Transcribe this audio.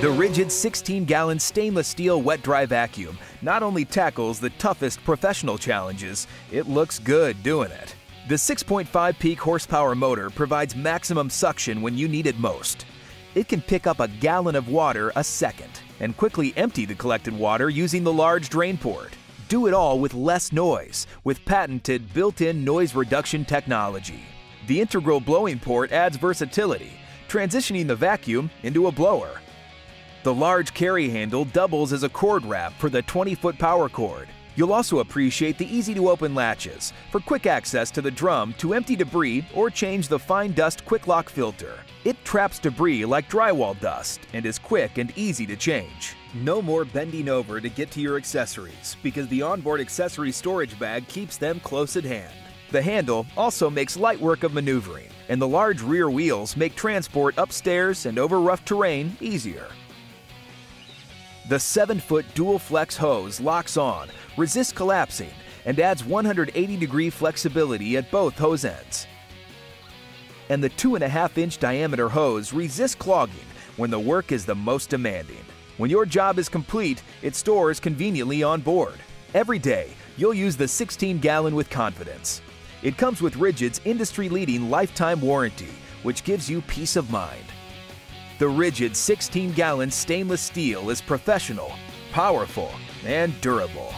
The Ridgid 16 gallon stainless steel wet dry vacuum not only tackles the toughest professional challenges, it looks good doing it. The 6.5 peak horsepower motor provides maximum suction when you need it most. It can pick up a gallon of water a second and quickly empty the collected water using the large drain port. Do it all with less noise with patented built in noise reduction technology. The integral blowing port adds versatility, transitioning the vacuum into a blower. The large carry handle doubles as a cord wrap for the 20 foot power cord. You'll also appreciate the easy to open latches for quick access to the drum to empty debris or change the fine dust quick lock filter. It traps debris like drywall dust and is quick and easy to change. No more bending over to get to your accessories because the onboard accessory storage bag keeps them close at hand. The handle also makes light work of maneuvering, and the large rear wheels make transport upstairs and over rough terrain easier. The 7 foot dual flex hose locks on, resists collapsing, and adds 180 degree flexibility at both hose ends. And the 2.5 inch diameter hose resists clogging when the work is the most demanding. When your job is complete, it stores conveniently on board. Every day, you'll use the 16 gallon with confidence. It comes with Ridgid's industry leading lifetime warranty, which gives you peace of mind. The Ridgid 16 gallon stainless steel is professional, powerful, and durable.